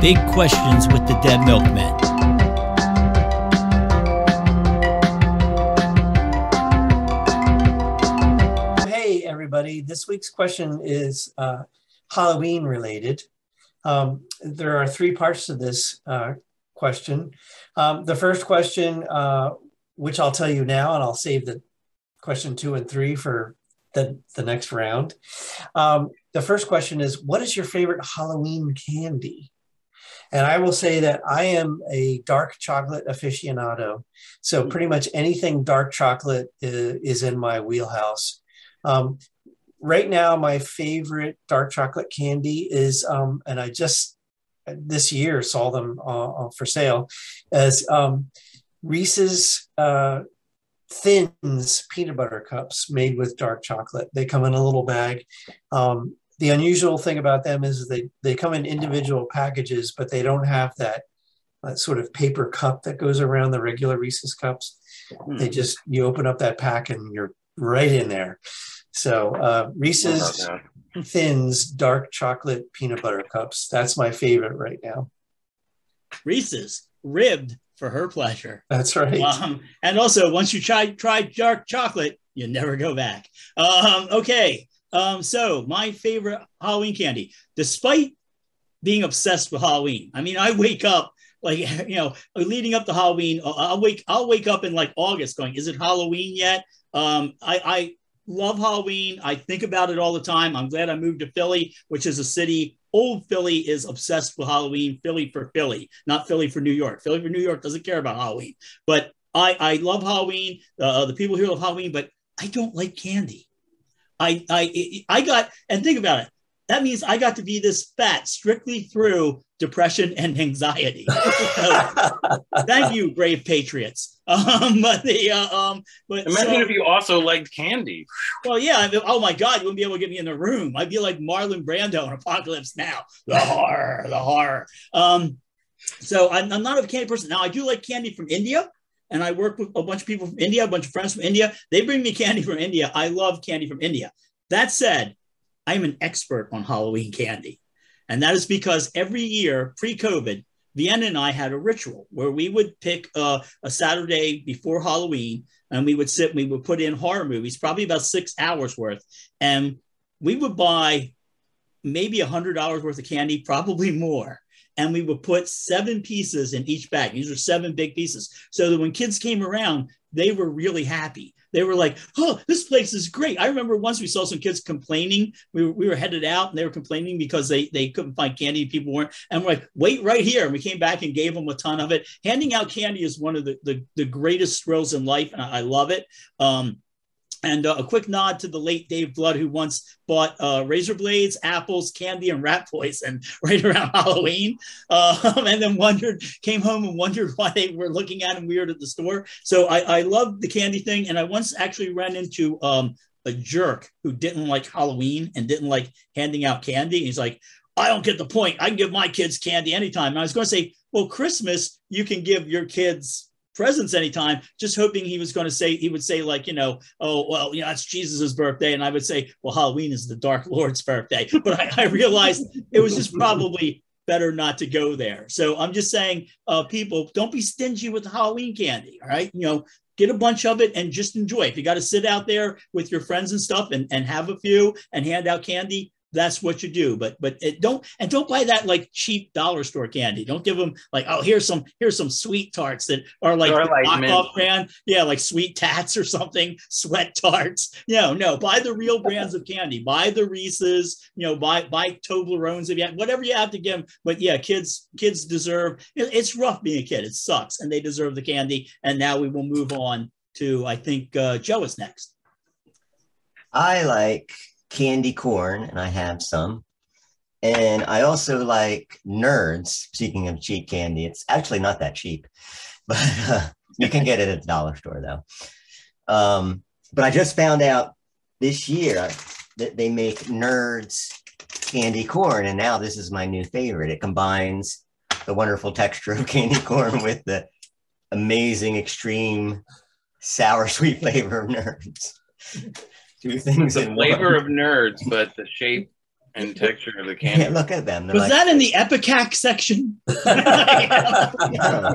Big Questions with the Dead Milkmen. Hey, everybody. This week's question is uh, Halloween related. Um, there are three parts to this uh, question. Um, the first question, uh, which I'll tell you now, and I'll save the question two and three for the, the next round. Um, the first question is What is your favorite Halloween candy? And I will say that I am a dark chocolate aficionado. So pretty much anything dark chocolate is, is in my wheelhouse. Um, right now, my favorite dark chocolate candy is, um, and I just this year saw them uh, for sale, as um, Reese's uh, Thins peanut butter cups made with dark chocolate. They come in a little bag. Um, the unusual thing about them is they they come in individual packages, but they don't have that, that sort of paper cup that goes around the regular Reese's cups. Mm. They just you open up that pack and you're right in there. So uh, Reese's Thins dark chocolate peanut butter cups. That's my favorite right now. Reese's ribbed for her pleasure. That's right. Um, and also, once you try try dark chocolate, you never go back. Um, okay, um, so my favorite Halloween candy, despite being obsessed with Halloween. I mean, I wake up like you know, leading up to Halloween. Uh, I'll wake I'll wake up in like August, going, "Is it Halloween yet?" Um, I, I love Halloween. I think about it all the time. I'm glad I moved to Philly, which is a city. Old Philly is obsessed with Halloween. Philly for Philly, not Philly for New York. Philly for New York doesn't care about Halloween. But I, I love Halloween. Uh, the people here love Halloween, but I don't like candy. I, I, I got, and think about it. That means I got to be this fat strictly through depression and anxiety. thank you, brave patriots. Um, but the uh, um, but imagine so, if you also liked candy. Well, yeah. I mean, oh my God, you wouldn't be able to get me in the room. I'd be like Marlon Brando in Apocalypse Now. The horror, the horror. Um, so I'm, I'm not a candy person. Now I do like candy from India and I work with a bunch of people from India, a bunch of friends from India. They bring me candy from India. I love candy from India. That said, I'm an expert on Halloween candy. And that is because every year pre COVID, Vienna and I had a ritual where we would pick a Saturday before Halloween and we would sit, we would put in horror movies, probably about six hours worth. And we would buy maybe a hundred dollars worth of candy, probably more. And we would put seven pieces in each bag. These are seven big pieces. So that when kids came around, they were really happy they were like, "Oh, this place is great." I remember once we saw some kids complaining. We were, we were headed out, and they were complaining because they they couldn't find candy. People weren't, and we're like, "Wait right here." And we came back and gave them a ton of it. Handing out candy is one of the the, the greatest thrills in life, and I, I love it. Um, and uh, a quick nod to the late Dave Blood, who once bought uh, razor blades, apples, candy, and rat poison right around Halloween. Uh, and then wondered, came home and wondered why they were looking at him weird at the store. So I, I love the candy thing. And I once actually ran into um, a jerk who didn't like Halloween and didn't like handing out candy. He's like, I don't get the point. I can give my kids candy anytime. And I was going to say, well, Christmas, you can give your kids presents anytime, just hoping he was going to say, he would say, like, you know, oh, well, you know, it's Jesus's birthday. And I would say, well, Halloween is the Dark Lord's birthday. But I, I realized it was just probably better not to go there. So I'm just saying, uh, people, don't be stingy with Halloween candy. All right. You know, get a bunch of it and just enjoy. If you got to sit out there with your friends and stuff and, and have a few and hand out candy, that's what you do. But but it don't and don't buy that like cheap dollar store candy. Don't give them like oh here's some here's some sweet tarts that are like, like knockoff brand. Yeah, like sweet tats or something, sweat tarts. No, no, buy the real brands of candy. Buy the Reese's. You know, buy buy Toblerones if you have, whatever you have to give them. But yeah, kids kids deserve. It's rough being a kid. It sucks, and they deserve the candy. And now we will move on to I think uh, Joe is next. I like candy corn, and I have some. And I also like Nerds. Speaking of cheap candy, it's actually not that cheap, but uh, you can get it at the dollar store though. Um, but I just found out this year that they make Nerds candy corn, and now this is my new favorite. It combines the wonderful texture of candy corn with the amazing extreme sour sweet flavor of Nerds two things the flavor one. of nerds, but the shape and texture of the Yeah, candy. look at them. They're Was like- that in the Epicac section? Yeah.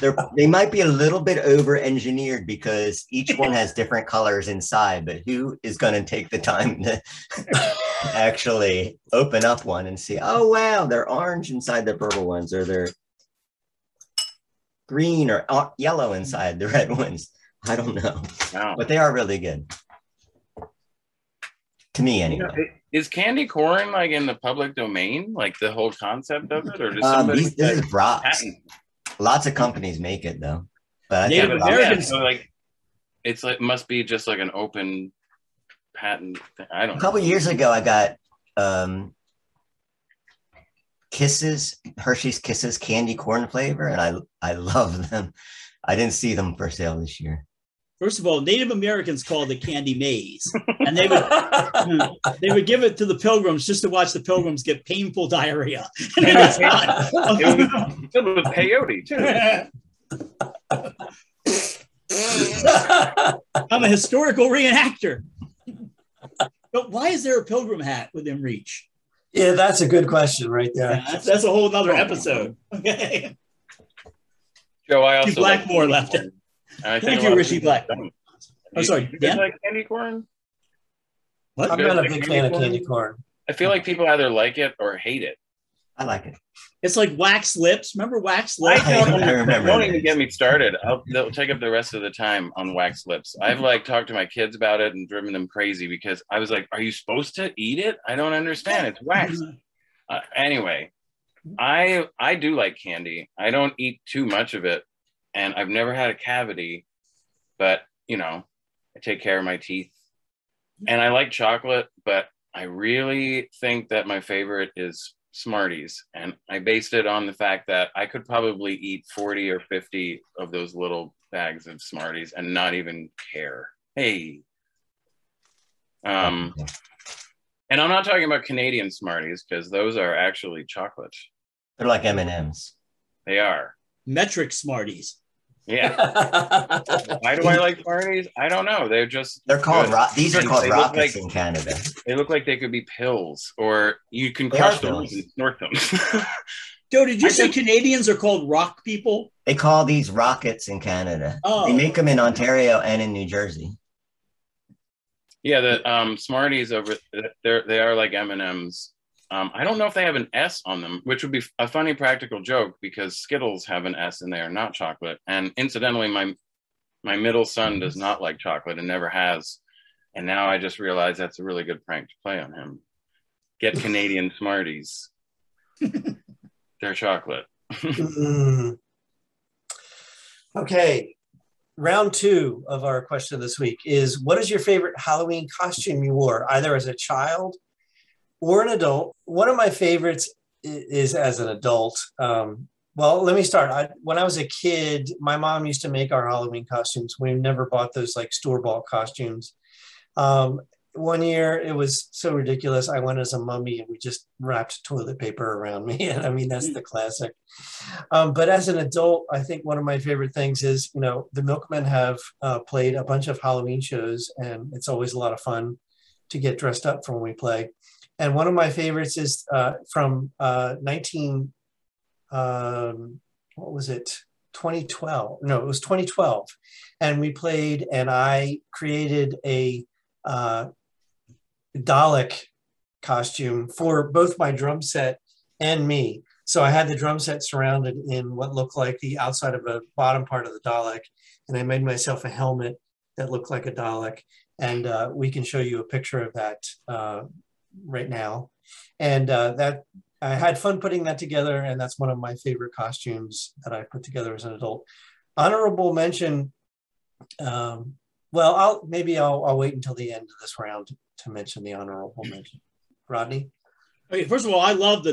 They're, might be a little bit over engineered because each one has different colors inside, but who is going to take the time to actually open up one and see, oh, wow, they're orange inside the purple ones, or they're green or uh, yellow inside the red ones? I don't know, Wow. but they are really good. To me, You know, anyway. Is candy corn like in the public domain, like the whole concept of it, or does Um, somebody these, this is Brach's. Lots of companies make it though. But I Native think Yeah, Brach's- Americans- so like it's like must be just like an open patent. Thing. I don't a couple know. years ago i got um kisses hershey's kisses candy corn flavor and i i love them i didn't see them for sale this year First of all, Native Americans called it candy maze, and they would they would give it to the pilgrims just to watch the pilgrims get painful diarrhea. And it was. It was filled with peyote too. I'm a historical reenactor. But why is there a pilgrim hat within reach? yeah, that's a good question right there. Yeah, that's, that's a whole other episode. Okay. Joe, I also Blackmore like left it. Corn. And I Thank a you, lot of Ritchie people Blackmore. don't. Oh, You- sorry, you guys Dan? like candy corn? What? I'm You guys not a big candy fan of candy corn. I feel like people either like it or hate it. i like it It's like wax lips. Remember wax I lips? don't, I remember don't even get me started. I'll they'll take up the rest of the time on wax lips. I've like talked to my kids about it and driven them crazy because I was like, "Are you supposed to eat it? I don't understand. It's wax." Uh, anyway, I I do like candy. I don't eat too much of it, and I've never had a cavity, but you know, I take care of my teeth, and I like chocolate, but I really think that my favorite is Smarties, and I based it on the fact that I could probably eat forty or fifty of those little bags of Smarties and not even care. Hey. Um, and I'm not talking about Canadian Smarties because those are actually chocolate. they're like m&ms They are. Metric Smarties. Yeah. Why do I like Smarties? I don't know. They're just they're called ro- these are called they rockets like- in canada They look like they could be pills, or you can They crush them pills. and snort them. Joe, did you I say think- Canadians are called rock people? they call these rockets in canada Oh. they make them in ontario and in new jersey yeah, the um, Smarties over they're they are like M and M's. Um, I don't know if they have an S on them, which would be a funny practical joke because Skittles have an S and they are not chocolate. And incidentally, my my middle son does not like chocolate and never has. And now I just realized that's a really good prank to play on him. Get Canadian Smarties. They're chocolate. Mm. Okay. Round two of our question this week is what is your favorite Halloween costume you wore, either as a child or an adult? One of my favorites is as an adult. Um, well, let me start. I, when I was a kid, my mom used to make our Halloween costumes. We never bought those like store bought costumes. Um, one year it was so ridiculous. I went as a mummy and we just wrapped toilet paper around me. And I mean, that's the classic. Um, but as an adult, I think one of my favorite things is, you know, the Milkmen have uh, played a bunch of Halloween shows, and it's always a lot of fun to get dressed up for when we play. And one of my favorites is uh, from uh, 19, um, what was it? 2012. No, it was 2012. And we played, and I created a uh, Dalek costume for both my drum set and me. So I had the drum set surrounded in what looked like the outside of a bottom part of the Dalek, and I made myself a helmet that looked like a Dalek. And uh, we can show you a picture of that uh, right now. And uh, that I had fun putting that together, and that's one of my favorite costumes that I put together as an adult. Honorable mention. Um, well, I'll maybe I'll, I'll wait until the end of this round to mention the honorable mention. Rodney. Okay, first of all, I love the.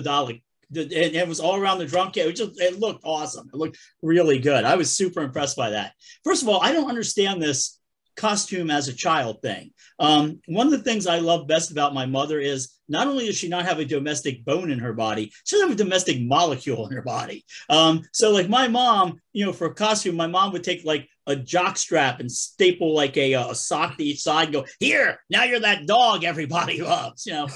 The, and it was all around the drum kit. It just it looked awesome. It looked really good. I was super impressed by that. First of all, I don't understand this costume as a child thing. Um, one of the things I love best about my mother is not only does she not have a domestic bone in her body, she doesn't have a domestic molecule in her body. Um, so like my mom, you know, for a costume, my mom would take like a jock strap and staple like a, a sock to each side and go, here, now you're that dog everybody loves, you know.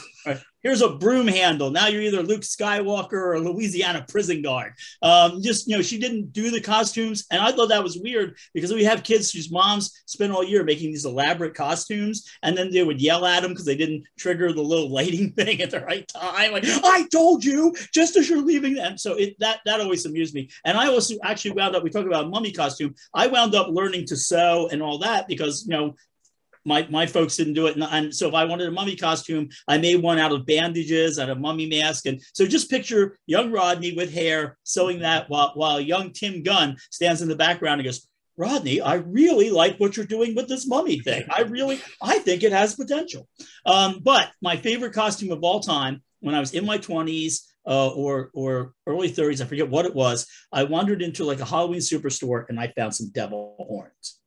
Here's a broom handle. Now you're either Luke Skywalker or a Louisiana prison guard. Um, just you know, she didn't do the costumes, and I thought that was weird because we have kids whose moms spend all year making these elaborate costumes, and then they would yell at them because they didn't trigger the little lighting thing at the right time. Like I told you, just as you're leaving. And so it that that always amused me. And I also actually wound up. We talk about mummy costume. I wound up learning to sew and all that because you know my my folks didn't do it. And, and, so if I wanted a mummy costume, I made one out of bandages and a mummy mask. And so just picture young Rodney with hair sewing that while while young Tim Gunn stands in the background and goes, Rodney, I really like what you're doing with this mummy thing. I really, I think it has potential. Um, but my favorite costume of all time, when I was in my 20s uh, or or early 30s, I forget what it was. I wandered into like a Halloween superstore and I found some devil horns,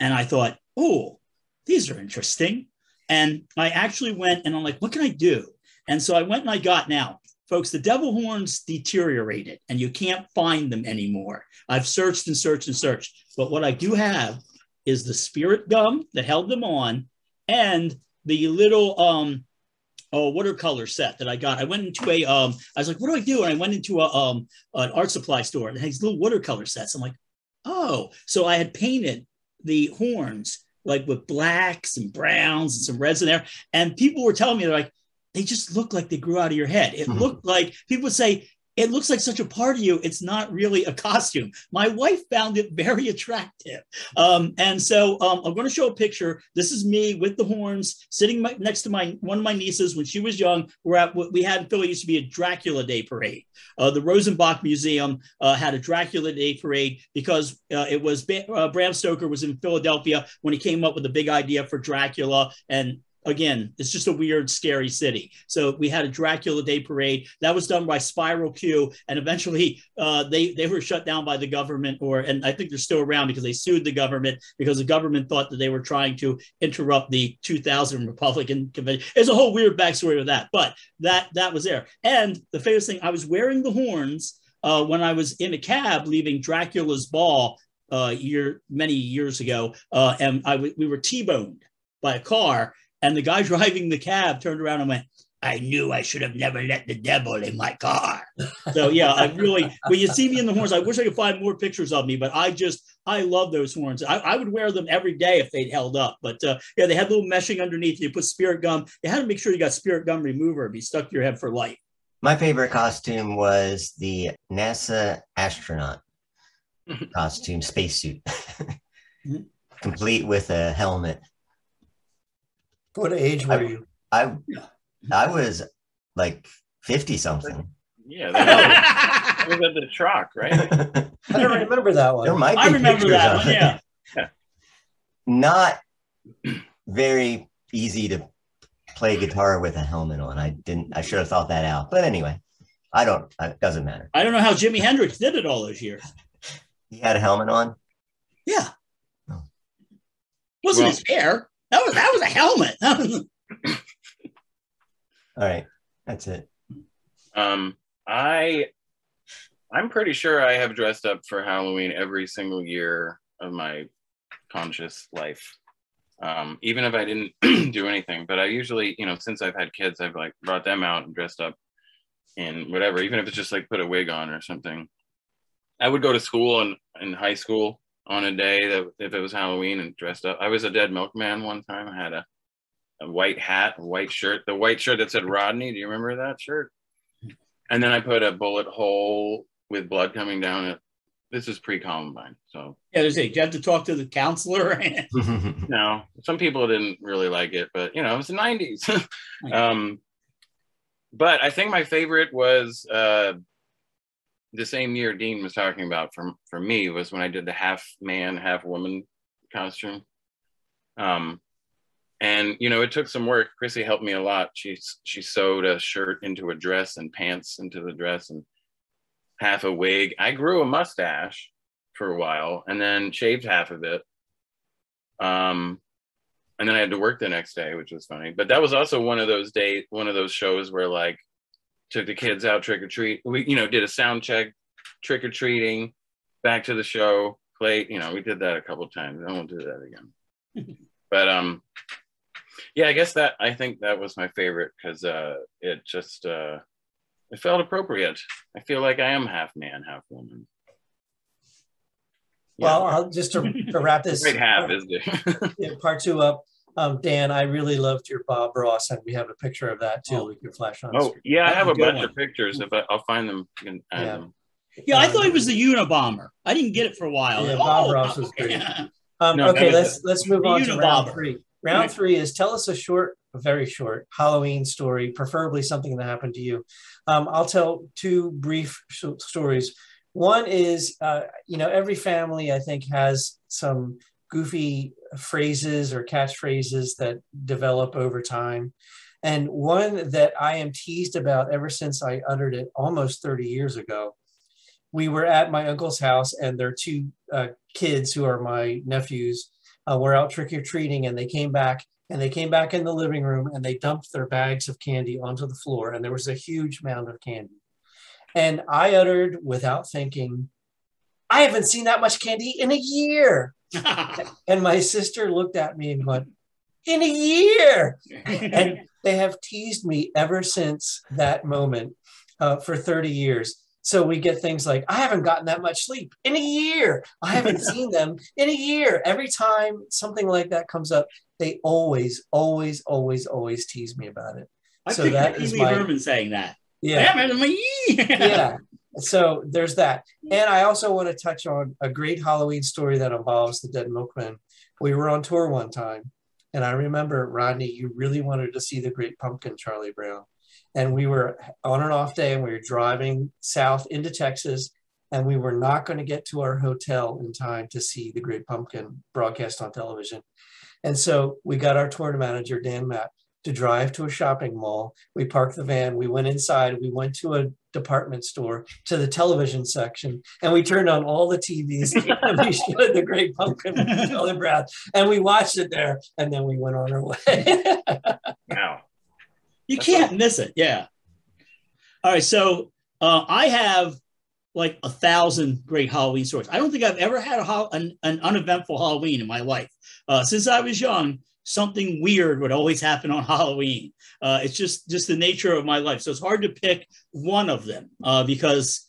and I thought, oh, these are interesting. And I actually went and I'm like, what can I do? And so I went and I got now, folks, the devil horns deteriorated and you can't find them anymore. I've searched and searched and searched. But what I do have is the spirit gum that held them on and the little um oh watercolor set that I got. I went into a um I was like, what do I do? And I went into a um an art supply store that has little watercolor sets. I'm like, oh, so I had painted the horns like with blacks and browns and some reds in there. And people were telling me, they're like, they just look like they grew out of your head. It mm-hmm. looked like people would say, it looks like such a part of you. It's not really a costume. My wife found it very attractive. Um, and so um, I'm going to show a picture. This is me with the horns sitting my, next to my one of my nieces when she was young. We're at what we had in Philly used to be a Dracula Day parade. Uh, the Rosenbach Museum uh, had a Dracula Day parade because uh, it was uh, Bram Stoker was in Philadelphia when he came up with the big idea for Dracula and again, it's just a weird, scary city. So we had a Dracula Day parade that was done by Spiral Q, and eventually uh, they they were shut down by the government, or and I think they're still around because they sued the government because the government thought that they were trying to interrupt the 2000 Republican convention. There's a whole weird backstory with that, but that that was there. And the famous thing, I was wearing the horns. Uh, when I was in a cab leaving Dracula's ball uh, year many years ago, uh, and I w- we were T-boned by a car, and the guy driving the cab turned around and went, I knew I should have never let the devil in my car. So yeah, I really when you see me in the horns, I wish I could find more pictures of me, but I just I love those horns. I, I would wear them every day if they'd held up. But uh, yeah, they had little meshing underneath. You put spirit gum. You had to make sure you got spirit gum remover. Be stuck to your head for life. My favorite costume was the NASA astronaut costume, spacesuit, mm-hmm. complete with a helmet. What age were I, you? I I was like 50 something. Yeah, that was, at the truck, right? I don't remember that one. There might be I remember that one, yeah. Not very easy to play guitar with a helmet on. I didn't I should have thought that out. But anyway, I don't it doesn't matter. I don't know how Jimi Hendrix did it all those years. He had a helmet on? Yeah. Oh. Wasn't well, his hair. That was that was a helmet. All right, that's it. Um, I I'm pretty sure I have dressed up for Halloween every single year of my conscious life. Um, even if I didn't do anything, but I usually, you know, since I've had kids, I've like brought them out and dressed up in whatever, even if it's just like put a wig on or something. I would go to school and in high school on a day that if it was Halloween and dressed up. I was a dead milkman one time. I had a, a white hat, a white shirt, the white shirt that said Rodney. Do you remember that shirt? And then I put a bullet hole with blood coming down it. This is pre-Columbine, so yeah. There's a. You have to talk to the counselor. no, some people didn't really like it, but you know, it was the '90s. um, but I think my favorite was uh, the same year Dean was talking about for for me was when I did the half man, half woman costume. Um, and you know, it took some work. Chrissy helped me a lot. She she sewed a shirt into a dress and pants into the dress and half a wig. I grew a mustache for a while and then shaved half of it. Um, and then I had to work the next day, which was funny. But that was also one of those days, one of those shows where like took the kids out trick or treat. We, you know, did a sound check, trick or treating, back to the show, play. You know, we did that a couple times. I won't do that again. but um, Yeah, I guess that I think that was my favorite because uh, it just uh, it felt appropriate. I feel like I am half man, half woman. Well, I'll, just to, to wrap this half, isn't it? part two up. Um, Dan, I really loved your Bob Ross, and we have a picture of that too. Oh. We can flash on. oh, screen. yeah, I have a a bunch one. of pictures. If I, I'll find them, you can add Yeah. them. Yeah, I Um, thought it was the Unabomber. I didn't get it for a while. Yeah, Oh, Bob Ross was great. yeah. Um, No, okay, let's let's move the on to round three. Round Right. three is tell us a short, a very short Halloween story, preferably something that happened to you. Um, I'll tell two brief sh- stories. One is, uh, you know, every family I think has some goofy phrases or catchphrases that develop over time. And one that I am teased about ever since I uttered it almost 30 years ago. We were at my uncle's house, and their two uh, kids, who are my nephews, uh, were out trick or treating, and they came back. And they came back in the living room and they dumped their bags of candy onto the floor, and there was a huge mound of candy. And I uttered without thinking, I haven't seen that much candy in a year. And my sister looked at me and went, In a year. And they have teased me ever since that moment uh, for 30 years. So we get things like, I haven't gotten that much sleep in a year. I haven't seen them in a year. Every time something like that comes up, they always, always, always, always tease me about it. I So think that is Pee my- Herman saying that. Yeah. Yeah, man, I'm like, yeah. So there's that. And I also want to touch on a great Halloween story that involves the Dead milkman. We were on tour one time, and I remember, Rodney, you really wanted to see the Great Pumpkin, Charlie Brown. And we were on an off day and we were driving south into Texas, and we were not going to get to our hotel in time to see the Great Pumpkin broadcast on television. And so we got our tour manager, Dan Matt, to drive to a shopping mall. We parked the van, we went inside, we went to a department store to the television section, and we turned on all the TVs and we showed the Great Pumpkin with Charlie Brown, and we watched it there, and then we went on our way. Wow. You can't miss it. Yeah. All right. So uh, I have like a thousand great Halloween stories. I don't think I've ever had a, hol- an, an uneventful Halloween in my life. Uh, since I was young, something weird would always happen on Halloween. Uh, it's just just the nature of my life. So it's hard to pick one of them uh, because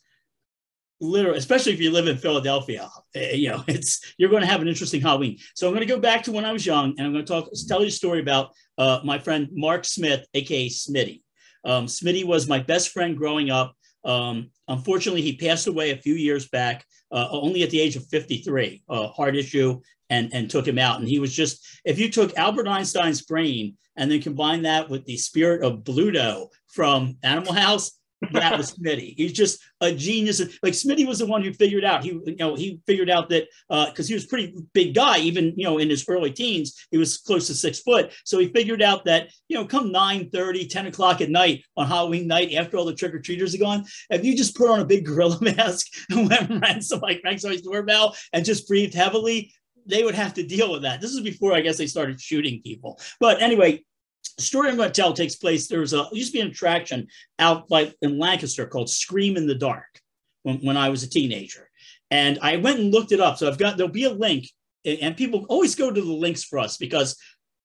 literally, especially if you live in Philadelphia, eh, you know, it's you're going to have an interesting Halloween. So I'm going to go back to when I was young, and I'm going to talk tell you a story about uh, my friend Mark Smith, aka Smitty. Um, Smitty was my best friend growing up. Um, unfortunately, he passed away a few years back, uh, only at the age of 53, uh, heart issue, and, and took him out. And he was just, if you took Albert Einstein's brain and then combine that with the spirit of Bluto from Animal House, that was Smitty. He's just a genius. Like Smitty was the one who figured out. He, you know, he figured out that uh, because he was pretty big guy, even you know, in his early teens, he was close to six foot. So he figured out that you know, come 9 30, 10 o'clock at night on Halloween night, after all the trick or treaters are gone, if you just put on a big gorilla mask and went rang some like rang somebody's doorbell and just breathed heavily, they would have to deal with that. This is before I guess they started shooting people. But anyway, story I'm going to tell takes place. There was a used to be an attraction out like in Lancaster called Scream in the Dark when, when I was a teenager. And I went and looked it up. So I've got there'll be a link, and- and people always go to the links for us because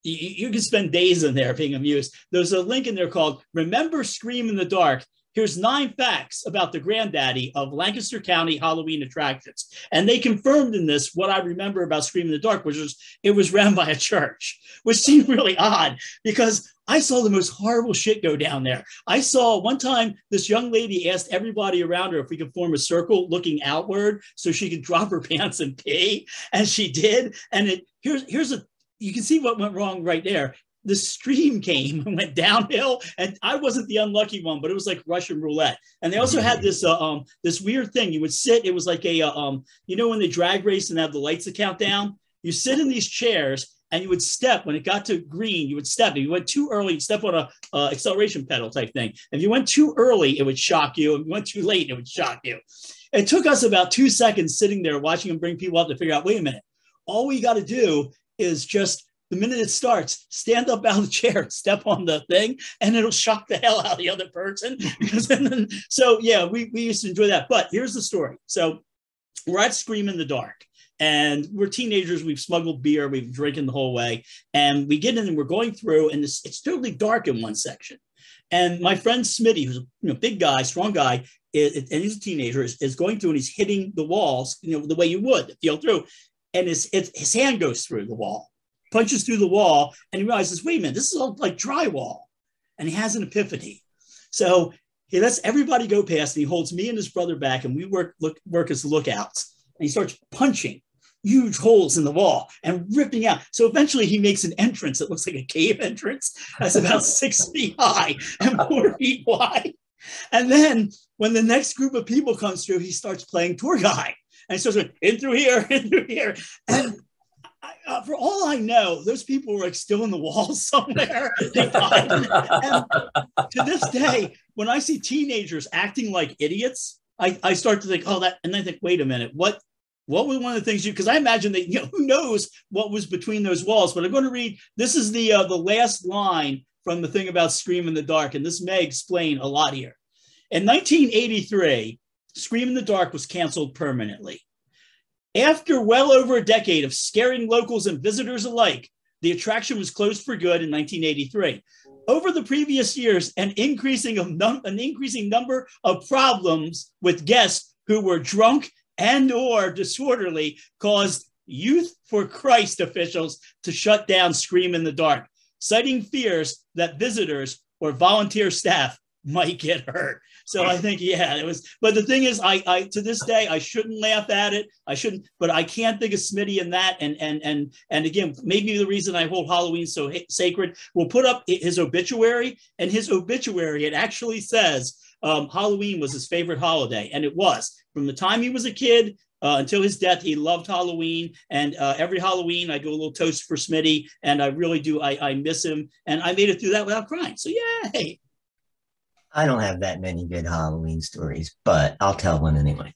you, you can spend days in there being amused. There's a link in there called Remember Scream in the Dark. Here's nine facts about the granddaddy of Lancaster County Halloween attractions. And they confirmed in this what I remember about Scream in the Dark, which was it was ran by a church, which seemed really odd because I saw the most horrible shit go down there. I saw one time this young lady asked everybody around her if we could form a circle looking outward so she could drop her pants and pee. And she did. And it here's here's a you can see what went wrong right there. The stream came and went downhill, and I wasn't the unlucky one, but it was like Russian roulette. And they also had this uh, um this weird thing. You would sit. It was like a uh, um you know when they drag race and have the lights that count down. You sit in these chairs and you would step when it got to green. You would step. If you went too early, you'd step on a uh, acceleration pedal type thing. If you went too early, it would shock you. If you went too late, it would shock you. It took us about two seconds sitting there watching them bring people up to figure out. Wait a minute. All we got to do is just the minute it starts, stand up out of the chair, step on the thing, and it'll shock the hell out of the other person. Then, so yeah, we, we used to enjoy that. But here's the story. So we're at Scream in the Dark. and we're teenagers. We've smuggled beer, we've drinking the whole way, and we get in and we're going through, and it's, it's totally dark in one section. And my friend Smitty, who's a you know, big guy, strong guy, is, and he's a teenager, is, is going through and he's hitting the walls, you know, the way you would feel through, and his his hand goes through the wall, punches through the wall, and he realizes, wait a minute, this is all like drywall, and he has an epiphany. So he lets everybody go past, and he holds me and his brother back, and we work look work as lookouts, and he starts punching huge holes in the wall and ripping out. So eventually he makes an entrance that looks like a cave entrance that's about six feet high and four feet wide. And then when the next group of people comes through, he starts playing tour guide and he starts going in through here, in through here. And uh, for all I know, those people were like still in the walls somewhere. To this day, when I see teenagers acting like idiots, I, I start to think, oh, that, and I think, wait a minute, what what was one of the things you because i imagine that you know who knows what was between those walls but i'm going to read this is the uh, the last line from the thing about scream in the dark and this may explain a lot here. In 1983 scream in the dark was canceled permanently after well over a decade of scaring locals and visitors alike the attraction was closed for good in 1983 over the previous years an increasing of num- an increasing number of problems with guests who were drunk and or disorderly caused Youth for Christ officials to shut down Scream in the Dark, citing fears that visitors or volunteer staff might get hurt. So I think, yeah, it was. But the thing is, I, I to this day, I shouldn't laugh at it. I shouldn't, but I can't think of Smitty in that. And and and and again, maybe the reason I hold Halloween so sacred. We'll put up his obituary, and his obituary it actually says um, Halloween was his favorite holiday, and it was from the time he was a kid uh, until his death. He loved Halloween, and uh, every Halloween I do a little toast for Smitty, and I really do. I, I miss him, and I made it through that without crying. So yay! I don't have that many good Halloween stories, but I'll tell one anyway.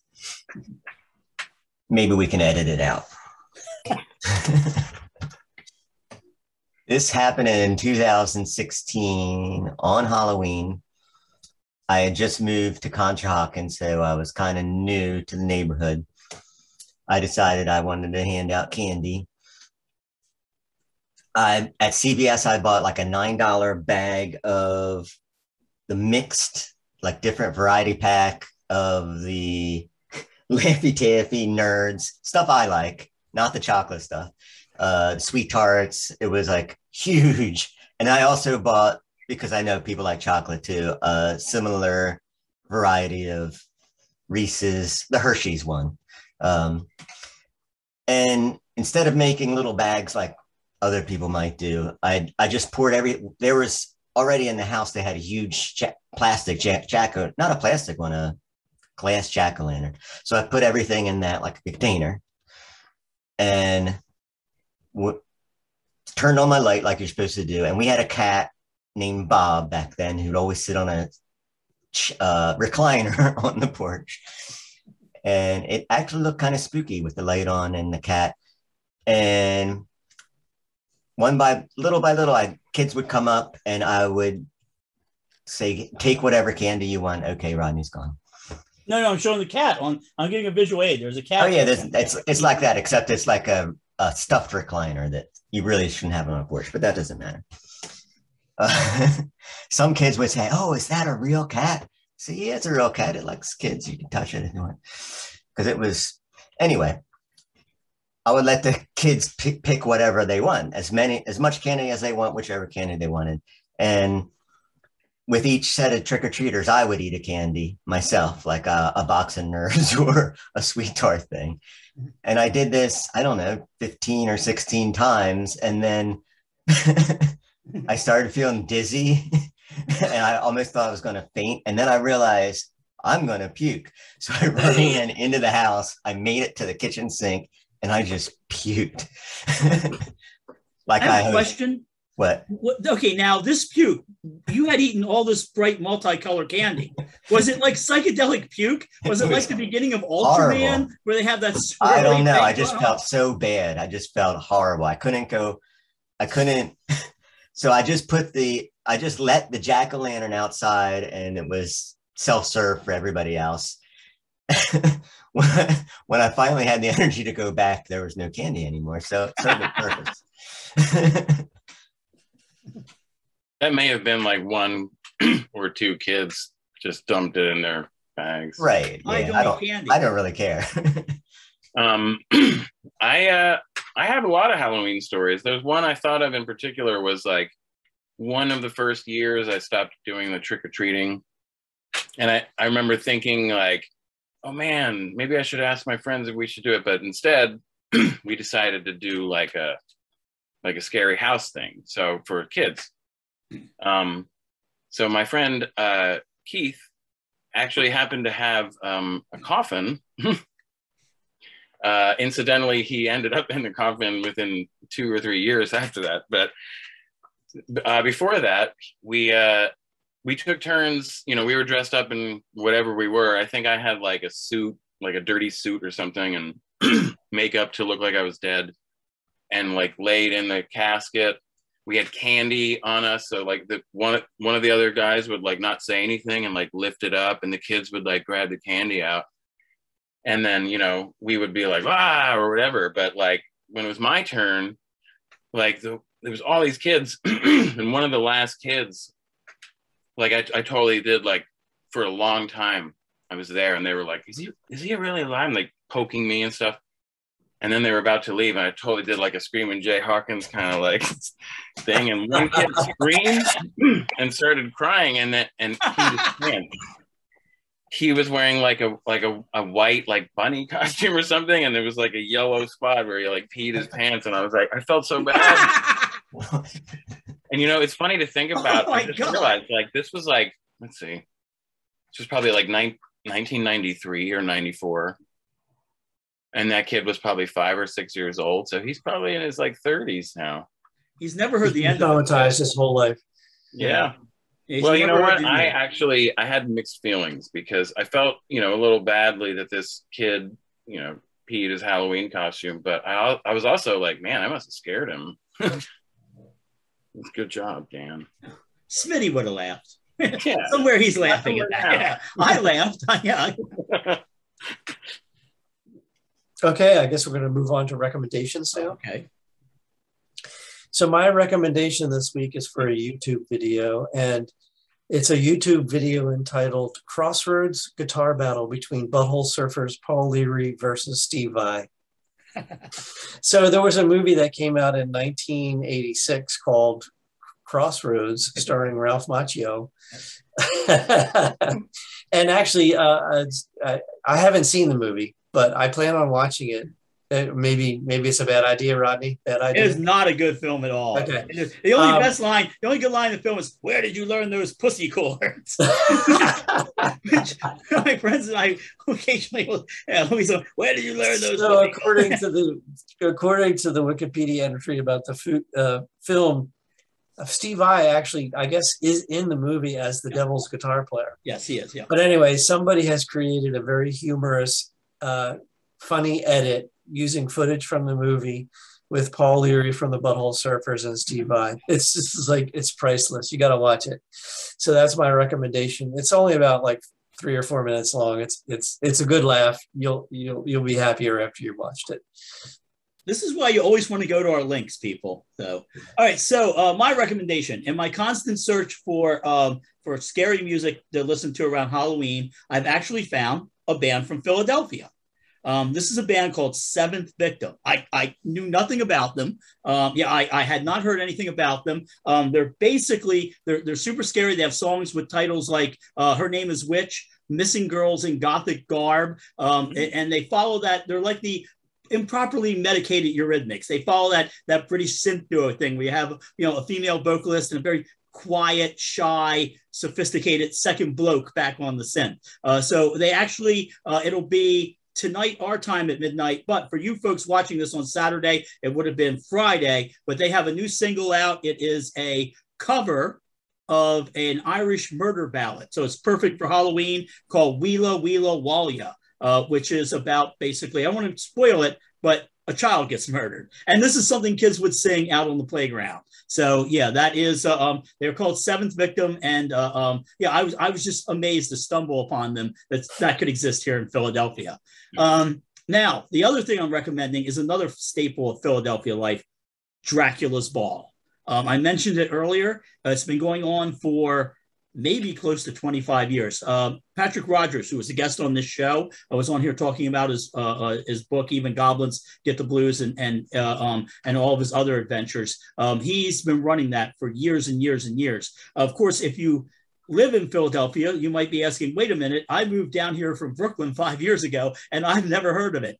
Maybe we can edit it out. this happened in 2016 on Halloween. I had just moved to Conshohocken, so I was kind of new to the neighborhood. I decided I wanted to hand out candy. I, at CVS, I bought like a $9 bag of the mixed, like different variety pack of the Laffy Taffy nerds, stuff I like, not the chocolate stuff. Uh, sweet tarts, it was like huge. And I also bought because I know people like chocolate too. A similar variety of Reese's, the Hershey's one. Um, and instead of making little bags like other people might do, I I just poured every. There was already in the house. They had a huge plastic jack jack not a plastic one, a glass jack o' lantern. So I put everything in that like a container, and w- turned on my light like you're supposed to do. And we had a cat named Bob back then who'd always sit on a uh, recliner on the porch. And it actually looked kind of spooky with the light on and the cat. And one by little by little, I kids would come up and I would say, "Take whatever candy you want." Okay, Rodney's gone. No, no, I'm showing the cat on. I'm getting a visual aid. There's a cat. Oh yeah, there's, it's it's like that, except it's like a, a stuffed recliner that you really shouldn't have on a porch, but that doesn't matter. Uh, some kids would say, "Oh, is that a real cat?" See, yeah, it's a real cat. It likes kids. You can touch it if you want, Because it was anyway. I would let the kids pick, pick whatever they want, as many, as much candy as they want, whichever candy they wanted. And with each set of trick or treaters, I would eat a candy myself, like a, a box of nerds or a sweet tart thing. And I did this, I don't know, 15 or 16 times. And then I started feeling dizzy and I almost thought I was going to faint. And then I realized I'm going to puke. So I ran into the house. I made it to the kitchen sink and I just puked. like I have I a question. What? what? Okay, now this puke, you had eaten all this bright multicolored candy. Was it like psychedelic puke? Was it, it was like the beginning of Ultraman horrible. where they have that? I don't know. I just felt so bad. I just felt horrible. I couldn't go. I couldn't. So I just put the, I just let the jack o' lantern outside and it was self serve for everybody else. when I finally had the energy to go back, there was no candy anymore. So it served a purpose. that may have been like one or two kids just dumped it in their bags. right. I don't I don't. candy. I don't really care. Um, I uh, I have a lot of Halloween stories. There's one I thought of in particular was like one of the first years I stopped doing the trick or treating, and I I remember thinking like, oh man, maybe I should ask my friends if we should do it, but instead we decided to do like a like a scary house thing. So for kids, um, so my friend uh, Keith actually happened to have um, a coffin. uh, incidentally, he ended up in the coffin within two or three years after that. But uh, before that, we uh, we took turns. You know, we were dressed up in whatever we were. I think I had like a suit, like a dirty suit or something, and makeup to look like I was dead, and like laid in the casket. We had candy on us, so like the one one of the other guys would like not say anything and like lift it up, and the kids would like grab the candy out, and then you know we would be like ah or whatever. But like when it was my turn, like the, there was all these kids, and one of the last kids, like I, I totally did like for a long time. I was there, and they were like, "Is he is he really alive?" And, like poking me and stuff. And then they were about to leave, and I totally did like a screaming Jay Hawkins kind of like thing. And one kid screamed and started crying, and then and he was, he was wearing like a like a, a white like bunny costume or something, and there was like a yellow spot where he like peed his pants, and I was like, I felt so bad. and you know, it's funny to think oh about. Oh I just God. realized like this was like let's see, this was probably like nine, 1993 or 94 and that kid was probably five or six years old so he's probably in his like 30s now He's never heard the He's end of it. traumatized his whole life. yeah, He's well you know what i end. actually i had mixed feelings because i felt you know a little badly that this kid you know peed his halloween costume but i, I was also like man i must have scared him good job dan Smitty would have laughed. yeah Somewhere he's laughing at that. Yeah. I laughed. yeah. Okay, I guess we're going to move on to recommendations now. Okay. So my recommendation this week is for a YouTube video, and it's a YouTube video entitled "Crossroads Guitar Battle Between Butthole Surfers Paul Leary versus Steve Vai." So there was a movie that came out in 1986 called Crossroads, starring Ralph Macchio. and actually, uh, I, I haven't seen the movie, but I plan on watching it. Uh, maybe, maybe it's a bad idea, Rodney. Bad idea. is not a good film at all. Okay. It is- The only Um, best line, the only good line in the film is, Where did you learn those pussy chords? Which my friends and I occasionally will, yeah, we say, Where did you learn those so according to the according to the Wikipedia entry about the fu- uh, film, uh, Steve Vai actually, I guess, is in the movie as the devil's guitar player. Yes, he is. Yeah. But anyway, somebody has created a very humorous, uh, funny edit using footage from the movie with Paul Leary from the Butthole Surfers and Steve Vai. It's just like it's priceless. You got to watch it. So that's my recommendation. It's only about like three or four minutes long. It's it's it's a good laugh. You'll you'll you'll be happier after you watched it. This is why you always want to go to our links, people. So, all right. So, uh, my recommendation in my constant search for um, for scary music to listen to around Halloween, I've actually found a band from Philadelphia. Um, this is a band called Seventh Victim. I, I knew nothing about them. Um, yeah, I, I had not heard anything about them. Um, they're basically they're they're super scary. They have songs with titles like uh, "Her Name Is Witch," "Missing Girls in Gothic Garb," um, and, and they follow that. They're like the improperly medicated Eurythmics. They follow that that British synth duo thing. We have you know a female vocalist and a very quiet, shy, sophisticated second bloke back on the synth. Uh, so they actually uh, it'll be tonight our time at midnight but for you folks watching this on saturday it would have been friday but they have a new single out. It is a cover of an irish murder ballad. So it's perfect for halloween called Weela Weela Walya uh, which is about basically, I want to spoil it, but a child gets murdered. And this is something kids would sing out on the playground. So yeah, that is uh, um, they're called Seventh Victim, and uh, um, yeah, I was I was just amazed to stumble upon them that that could exist here in Philadelphia. Um, now, the other thing I'm recommending is another staple of Philadelphia life, Dracula's Ball. Um, I mentioned it earlier. Uh, it's been going on for maybe close to 25 years. Uh, Patrick Rogers, who was a guest on this show, I was on here talking about his uh, uh, his book, Even Goblins Get the Blues, and and uh, um, and all of his other adventures. Um, he's been running that for years and years and years. Of course, if you live in Philadelphia, you might be asking, wait a minute, I moved down here from Brooklyn five years ago, and I've never heard of it.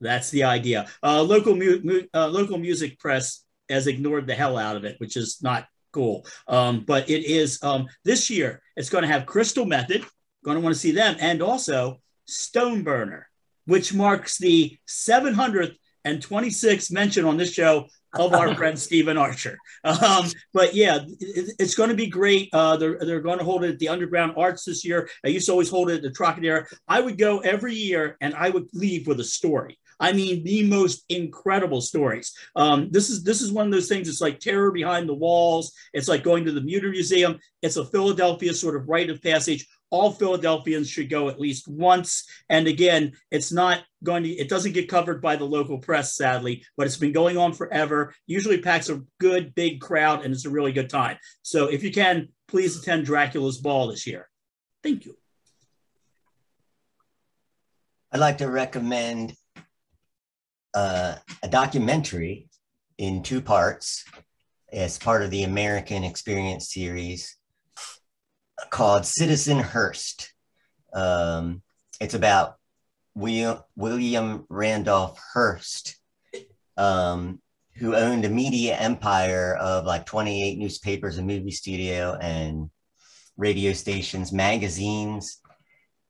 That's the idea. Uh, local mu- mu- uh, local music press has ignored the hell out of it, which is not cool. Um, but it is um, this year. It's going to have Crystal Method. Going to want to see them, and also Stoneburner, which marks the 726th mention on this show of our friend Stephen Archer. Um, but yeah, it, it's going to be great. Uh, they're, they're going to hold it at the Underground Arts this year. I used to always hold it at the Trocadero. I would go every year and I would leave with a story. I mean, the most incredible stories. Um, this is this is one of those things. It's like terror behind the walls. It's like going to the Mütter Museum. It's a Philadelphia sort of rite of passage. All Philadelphians should go at least once. And again, it's not going to. It doesn't get covered by the local press, sadly, but it's been going on forever. Usually packs a good big crowd, and it's a really good time. So if you can, please attend Dracula's Ball this year. Thank you. I'd like to recommend uh, a documentary in two parts as part of the American Experience series called Citizen Hearst. Um, it's about William, William Randolph Hearst, um, who owned a media empire of like 28 newspapers, a movie studio, and radio stations, magazines.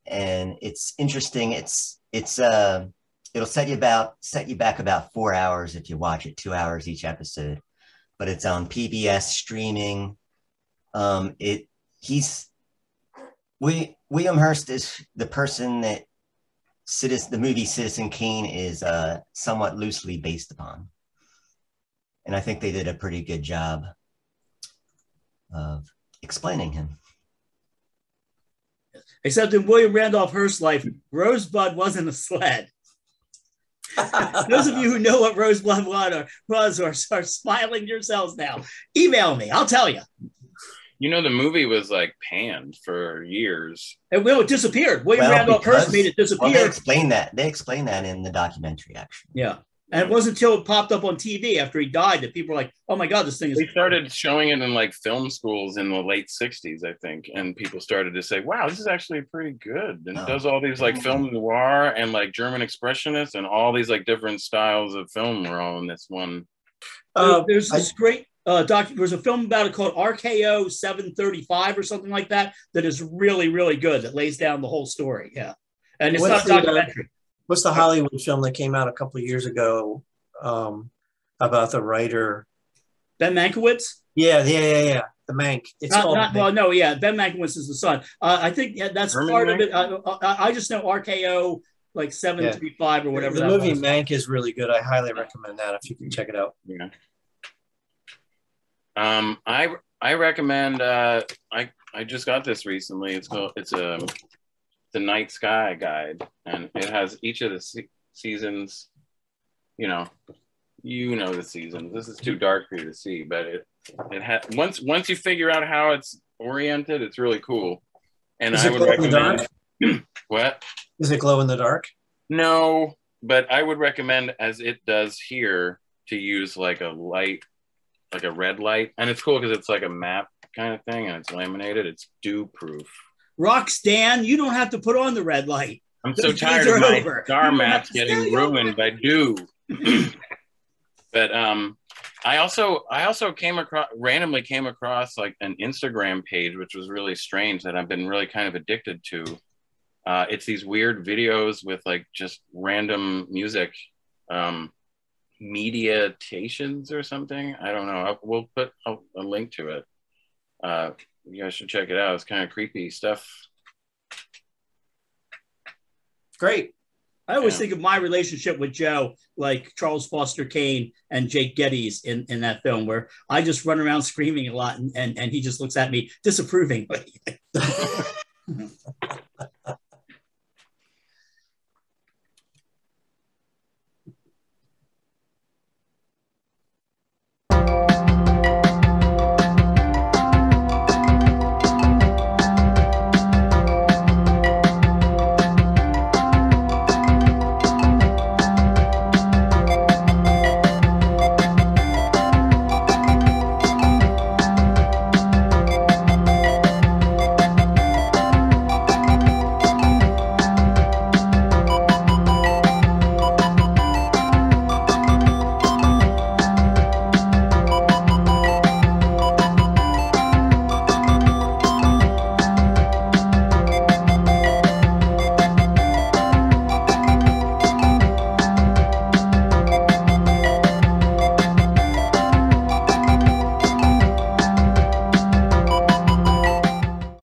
And it's interesting. It's it's uh, it'll set you about set you back about four hours if you watch it, two hours each episode. But it's on PBS streaming. Um, it he's we William Hearst is the person that Citizen, the movie Citizen Kane is uh, somewhat loosely based upon. And I think they did a pretty good job of explaining him. Except in William Randolph Hearst's life, Rosebud wasn't a sled. Those of you who know what Rosebud was are, are smiling yourselves now. Email me, I'll tell you. You know, the movie was like panned for years. And well, it disappeared. William well, Randolph Hearst made it disappear. Well, they explain that. They explain that in the documentary, actually. Yeah. And it wasn't until it popped up on TV after he died that people were like, "Oh my God, this thing is." They started showing it in like film schools in the late '60s, I think, and people started to say, "Wow, this is actually pretty good." And oh. it does all these like film noir and like German expressionists and all these like different styles of film were all in this one. Uh, There's this I, great uh, doc, there's a film about it called RKO 735 or something like that that is really, really good. That lays down the whole story. Yeah. And it's what's not a documentary. The, what's the Hollywood film that came out a couple of years ago um, about the writer? Ben Mankiewicz? Yeah, yeah, yeah, yeah. The Mank. It's not, not well, no, yeah. Ben Mankiewicz is the son. Uh, I think yeah, that's Herman part Mank? of it. Uh, uh, I, I, just know RKO like 735 yeah. or whatever. The movie was. Mank is really good. I highly recommend that if you can check it out. Yeah. Um, I I recommend. Uh, I I just got this recently. It's called. It's a the Night Sky Guide, and it has each of the se- seasons. You know, you know the seasons. This is too dark for you to see, but it it has once once you figure out how it's oriented, it's really cool. And is I would recommend. what? Is it glow in the dark? No, but I would recommend, as it does here, to use like a light like a red light, and it's cool because it's like a map kind of thing, and it's laminated. It's dew proof. Roxanne, you don't have to put on the red light. I'm so tired of my over. star mats getting ruined by dew. but um, I also I also came across randomly came across like an Instagram page, which was really strange that I've been really kind of addicted to. Uh, it's these weird videos with like just random music. Um, mediatations or something. I don't know. I'll, we'll put a, a link to it. Uh, you guys should check it out. It's kind of creepy stuff. Great. I always Yeah. think of my relationship with Joe like Charles Foster Kane and Jake Geddes in, in that film, where I just run around screaming a lot and, and, and he just looks at me disapprovingly.